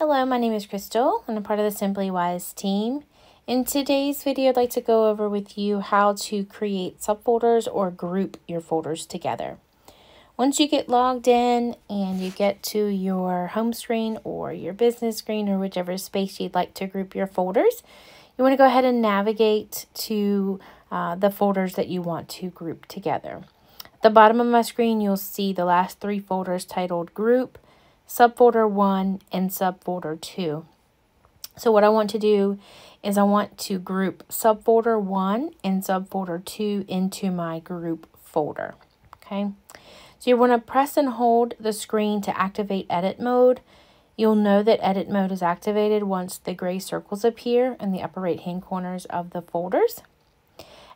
Hello, my name is Crystal and I'm part of the SimplyWise team. In today's video, I'd like to go over with you how to create subfolders or group your folders together. Once you get logged in and you get to your home screen or your business screen or whichever space you'd like to group your folders, you want to go ahead and navigate to uh, the folders that you want to group together. At the bottom of my screen, you'll see the last three folders titled Group, subfolder 1 and subfolder 2. So what I want to do is I want to group subfolder 1 and subfolder 2 into my group folder. Okay, so you want to press and hold the screen to activate edit mode. You'll know that edit mode is activated once the gray circles appear in the upper right hand corners of the folders.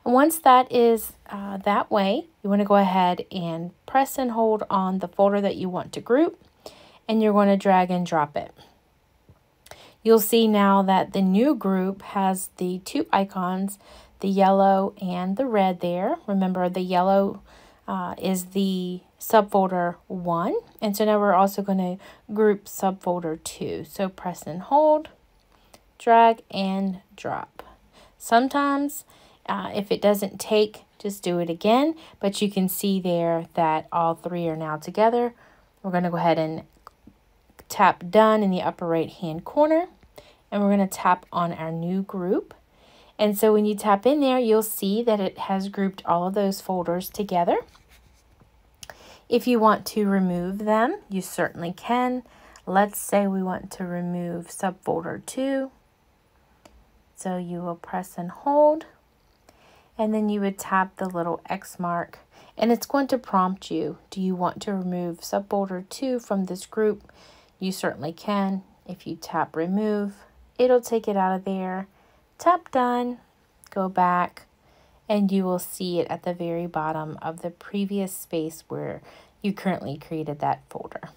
And once that is uh, that way, you want to go ahead and press and hold on the folder that you want to group and you're going to drag and drop it. You'll see now that the new group has the two icons, the yellow and the red there. Remember the yellow uh, is the subfolder 1. And so now we're also going to group subfolder 2. So press and hold, drag and drop. Sometimes uh, if it doesn't take, just do it again. But you can see there that all three are now together. We're going to go ahead and tap done in the upper right hand corner and we're going to tap on our new group. And so when you tap in there, you'll see that it has grouped all of those folders together. If you want to remove them, you certainly can. Let's say we want to remove subfolder 2. So you will press and hold, and then you would tap the little X mark, and it's going to prompt you. Do you want to remove subfolder 2 from this group? You certainly can. If you tap remove, it'll take it out of there. Tap done, go back, and you will see it at the very bottom of the previous space where you currently created that folder.